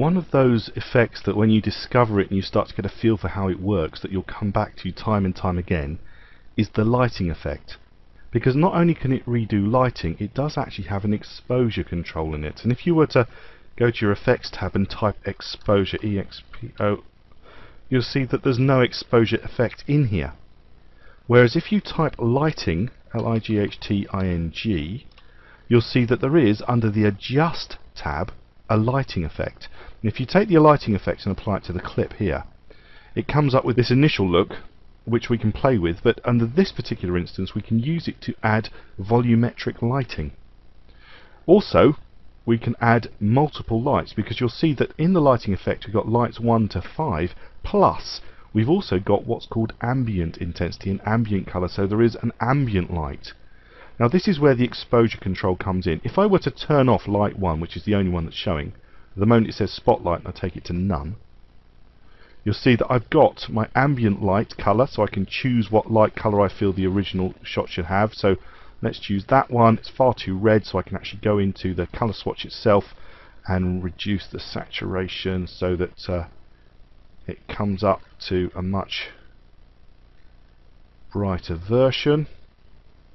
one of those effects that when you discover it and you start to get a feel for how it works that you'll come back to time and time again is the lighting effect. Because not only can it redo lighting it does actually have an exposure control in it. And if you were to go to your effects tab and type exposure expo you'll see that there's no exposure effect in here. Whereas if you type lighting L-I-G-H-T-I-N-G you'll see that there is under the adjust tab a lighting effect. And if you take the lighting effect and apply it to the clip here it comes up with this initial look which we can play with but under this particular instance we can use it to add volumetric lighting. Also we can add multiple lights because you'll see that in the lighting effect we've got lights 1 to 5 plus we've also got what's called ambient intensity and ambient color so there is an ambient light now this is where the exposure control comes in. If I were to turn off light 1 which is the only one that's showing the moment it says spotlight and I take it to none you'll see that I've got my ambient light color so I can choose what light color I feel the original shot should have. So let's choose that one. It's far too red so I can actually go into the color swatch itself and reduce the saturation so that uh, it comes up to a much brighter version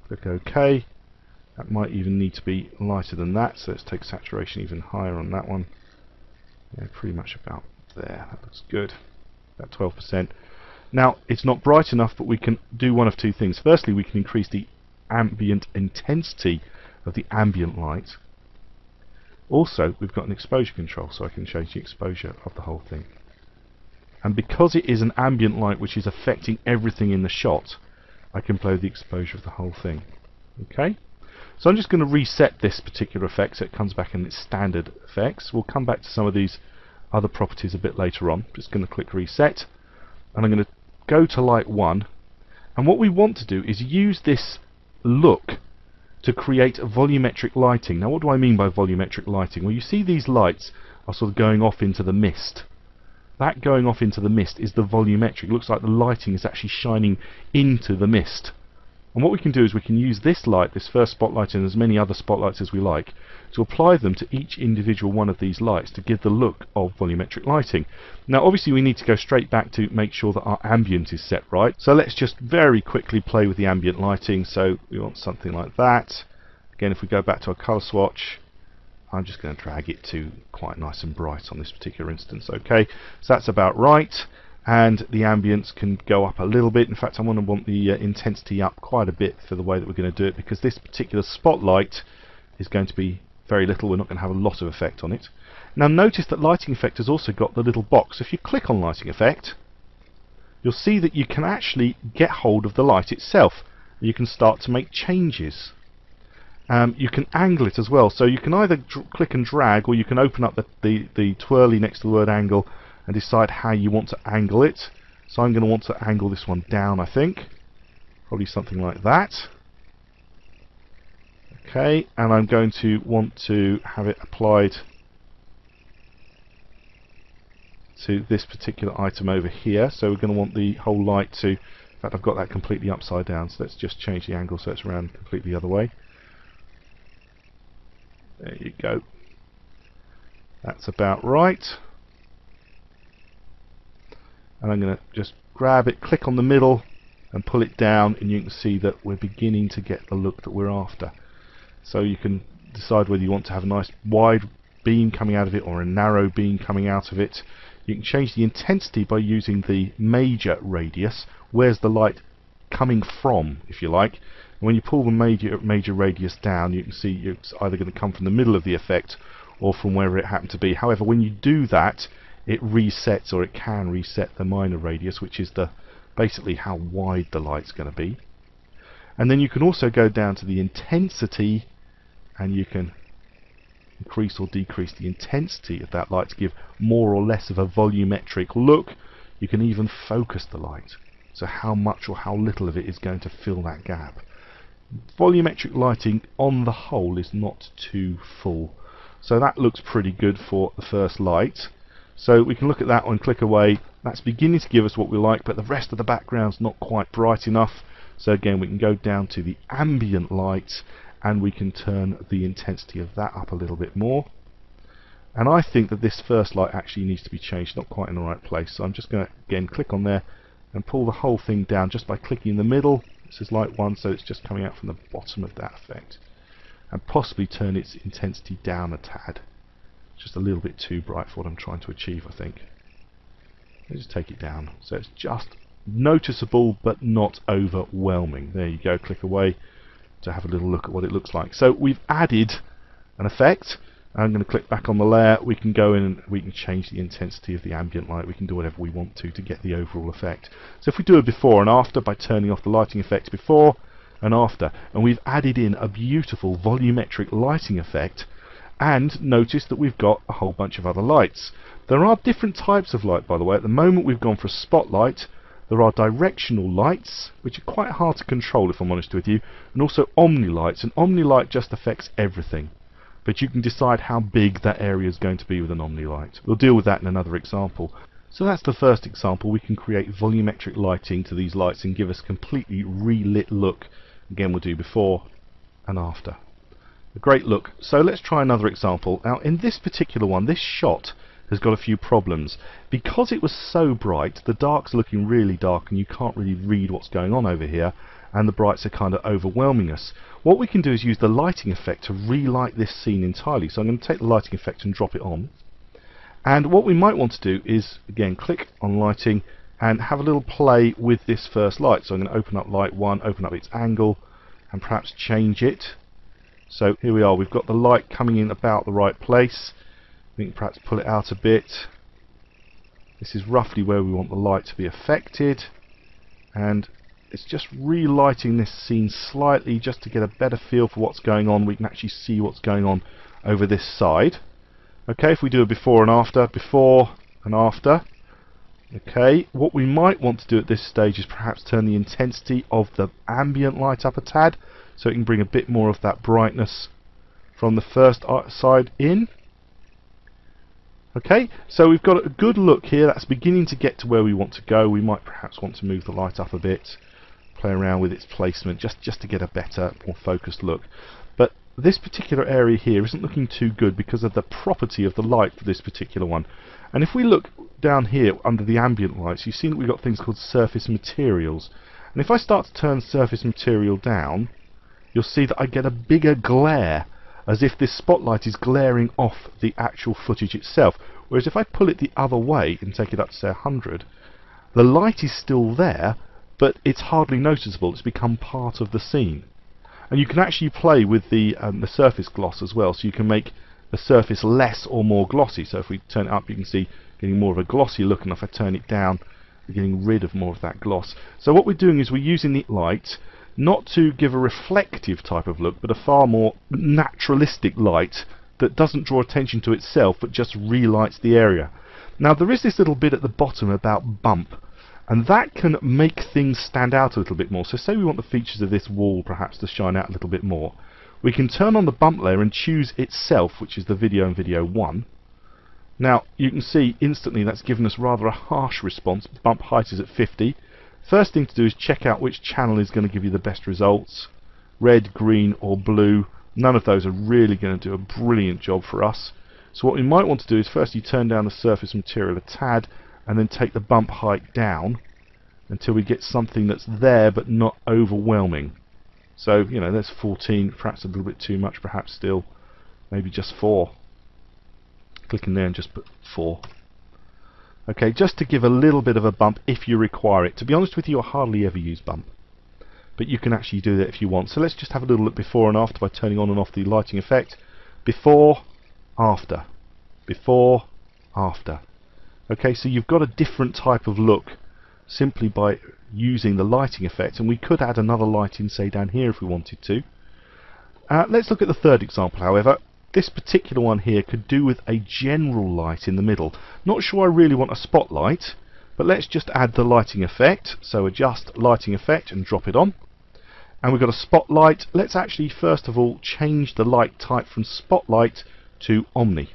click OK. That might even need to be lighter than that so let's take saturation even higher on that one. Yeah, pretty much about there. That looks good. About 12% now it's not bright enough but we can do one of two things. Firstly we can increase the ambient intensity of the ambient light. Also, we've got an exposure control, so I can change the exposure of the whole thing. And because it is an ambient light which is affecting everything in the shot, I can play the exposure of the whole thing. Okay? So I'm just going to reset this particular effect so it comes back in its standard effects. We'll come back to some of these other properties a bit later on. Just going to click reset and I'm going to go to light 1 and what we want to do is use this look to create volumetric lighting. Now what do I mean by volumetric lighting? Well you see these lights are sort of going off into the mist. That going off into the mist is the volumetric. It looks like the lighting is actually shining into the mist. And what we can do is we can use this light, this first spotlight and as many other spotlights as we like, to apply them to each individual one of these lights to give the look of volumetric lighting. Now obviously we need to go straight back to make sure that our ambient is set right. So let's just very quickly play with the ambient lighting. So we want something like that. Again if we go back to our colour swatch, I'm just going to drag it to quite nice and bright on this particular instance. Okay, so that's about right and the ambience can go up a little bit. In fact, I want to want the uh, intensity up quite a bit for the way that we're going to do it because this particular spotlight is going to be very little. We're not going to have a lot of effect on it. Now notice that lighting effect has also got the little box. If you click on lighting effect, you'll see that you can actually get hold of the light itself. You can start to make changes. Um, you can angle it as well. So you can either click and drag or you can open up the, the, the twirly next to the word angle and decide how you want to angle it. So I'm going to want to angle this one down, I think. Probably something like that. Okay, and I'm going to want to have it applied to this particular item over here. So we're going to want the whole light to, in fact I've got that completely upside down, so let's just change the angle so it's around completely the other way. There you go. That's about right and I'm going to just grab it, click on the middle and pull it down and you can see that we're beginning to get the look that we're after. So you can decide whether you want to have a nice wide beam coming out of it or a narrow beam coming out of it. You can change the intensity by using the major radius. Where's the light coming from, if you like. When you pull the major, major radius down, you can see it's either going to come from the middle of the effect or from wherever it happened to be. However, when you do that, it resets or it can reset the minor radius which is the basically how wide the light's going to be. And then you can also go down to the intensity and you can increase or decrease the intensity of that light to give more or less of a volumetric look. You can even focus the light. So how much or how little of it is going to fill that gap volumetric lighting on the whole is not too full so that looks pretty good for the first light so we can look at that one, click away. That's beginning to give us what we like, but the rest of the background's not quite bright enough. So again, we can go down to the ambient light and we can turn the intensity of that up a little bit more. And I think that this first light actually needs to be changed, not quite in the right place. So I'm just going to, again, click on there and pull the whole thing down just by clicking in the middle. This is light 1, so it's just coming out from the bottom of that effect. And possibly turn its intensity down a tad. Just a little bit too bright for what I'm trying to achieve, I think. Let's just take it down. So it's just noticeable but not overwhelming. There you go, click away to have a little look at what it looks like. So we've added an effect. I'm going to click back on the layer. We can go in and we can change the intensity of the ambient light. We can do whatever we want to to get the overall effect. So if we do a before and after by turning off the lighting effects before and after, and we've added in a beautiful volumetric lighting effect, and notice that we've got a whole bunch of other lights. There are different types of light, by the way. At the moment, we've gone for a spotlight. There are directional lights, which are quite hard to control, if I'm honest with you, and also omni lights. And omni light just affects everything. But you can decide how big that area is going to be with an omni light. We'll deal with that in another example. So that's the first example. We can create volumetric lighting to these lights and give us a completely relit look. Again, we'll do before and after. A great look. So let's try another example. Now, in this particular one, this shot has got a few problems. Because it was so bright, the dark's looking really dark and you can't really read what's going on over here and the brights are kind of overwhelming us. What we can do is use the lighting effect to relight this scene entirely. So I'm going to take the lighting effect and drop it on. And what we might want to do is, again, click on lighting and have a little play with this first light. So I'm going to open up light 1, open up its angle and perhaps change it. So here we are, we've got the light coming in about the right place. We can perhaps pull it out a bit. This is roughly where we want the light to be affected. And it's just relighting this scene slightly just to get a better feel for what's going on. We can actually see what's going on over this side. Okay, if we do a before and after, before and after. Okay, what we might want to do at this stage is perhaps turn the intensity of the ambient light up a tad so it can bring a bit more of that brightness from the first uh, side in. Okay, so we've got a good look here. That's beginning to get to where we want to go. We might perhaps want to move the light up a bit, play around with its placement, just, just to get a better, more focused look. But this particular area here isn't looking too good because of the property of the light for this particular one. And if we look down here under the ambient lights, you see that we've got things called surface materials. And if I start to turn surface material down, you'll see that I get a bigger glare as if this spotlight is glaring off the actual footage itself. Whereas if I pull it the other way and take it up to say 100, the light is still there, but it's hardly noticeable. It's become part of the scene. And you can actually play with the, um, the surface gloss as well, so you can make the surface less or more glossy. So if we turn it up, you can see getting more of a glossy look, and if I turn it down, we're getting rid of more of that gloss. So what we're doing is we're using the light not to give a reflective type of look, but a far more naturalistic light that doesn't draw attention to itself, but just relights the area. Now there is this little bit at the bottom about bump, and that can make things stand out a little bit more. So say we want the features of this wall perhaps to shine out a little bit more. We can turn on the bump layer and choose itself, which is the video and video 1. Now you can see instantly that's given us rather a harsh response. Bump height is at 50, First thing to do is check out which channel is going to give you the best results. Red, green or blue. None of those are really going to do a brilliant job for us. So what we might want to do is first you turn down the surface material a tad and then take the bump height down until we get something that's there but not overwhelming. So, you know, there's 14, perhaps a little bit too much, perhaps still. Maybe just 4. Click in there and just put 4. Okay, just to give a little bit of a bump if you require it. To be honest with you, I hardly ever use bump. But you can actually do that if you want. So let's just have a little look before and after by turning on and off the lighting effect. Before, after. Before, after. Okay, so you've got a different type of look simply by using the lighting effect. And we could add another light in, say, down here if we wanted to. Uh, let's look at the third example, however. This particular one here could do with a general light in the middle. Not sure I really want a spotlight, but let's just add the lighting effect. So adjust lighting effect and drop it on. And we've got a spotlight. Let's actually first of all change the light type from spotlight to omni.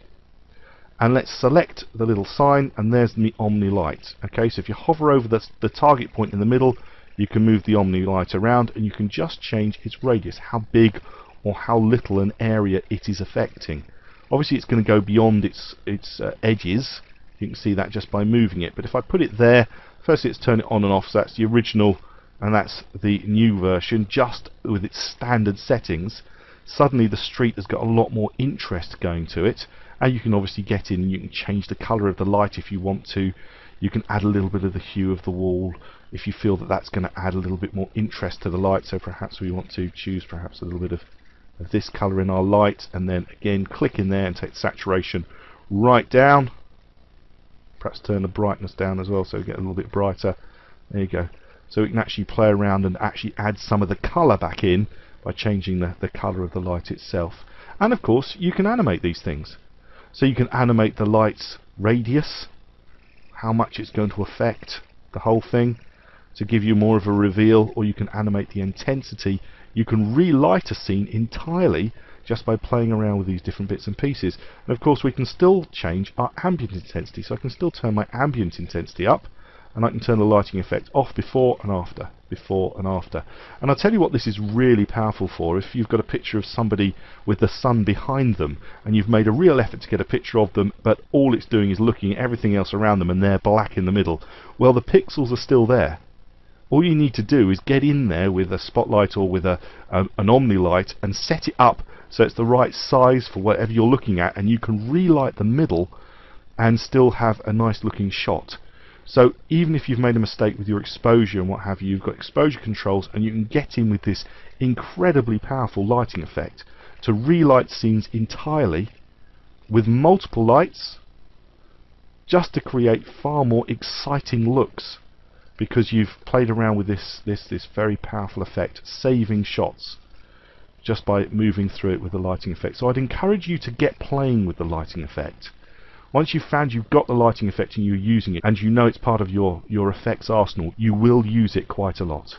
And let's select the little sign and there's the omni light. Okay, so if you hover over the, the target point in the middle, you can move the omni light around and you can just change its radius, how big or how little an area it is affecting. Obviously it's going to go beyond its, its uh, edges. You can see that just by moving it. But if I put it there, firstly let's turn it on and off. So that's the original and that's the new version just with its standard settings. Suddenly the street has got a lot more interest going to it. And you can obviously get in and you can change the colour of the light if you want to. You can add a little bit of the hue of the wall if you feel that that's going to add a little bit more interest to the light. So perhaps we want to choose perhaps a little bit of, of this colour in our light and then again click in there and take saturation right down. Perhaps turn the brightness down as well so we get a little bit brighter. There you go. So we can actually play around and actually add some of the colour back in by changing the, the colour of the light itself. And of course you can animate these things. So you can animate the light's radius, how much it's going to affect the whole thing. To give you more of a reveal or you can animate the intensity you can relight a scene entirely just by playing around with these different bits and pieces. And of course we can still change our ambient intensity. So I can still turn my ambient intensity up and I can turn the lighting effect off before and after before and after. And I'll tell you what this is really powerful for. If you've got a picture of somebody with the sun behind them and you've made a real effort to get a picture of them but all it's doing is looking at everything else around them and they're black in the middle well the pixels are still there. All you need to do is get in there with a spotlight or with a, a an Omnilight and set it up so it's the right size for whatever you're looking at and you can relight the middle and still have a nice looking shot so even if you've made a mistake with your exposure and what have you, you've got exposure controls and you can get in with this incredibly powerful lighting effect to relight scenes entirely with multiple lights just to create far more exciting looks because you've played around with this this this very powerful effect saving shots just by moving through it with the lighting effect. So I'd encourage you to get playing with the lighting effect once you've found you've got the lighting effect and you're using it and you know it's part of your, your effects arsenal, you will use it quite a lot.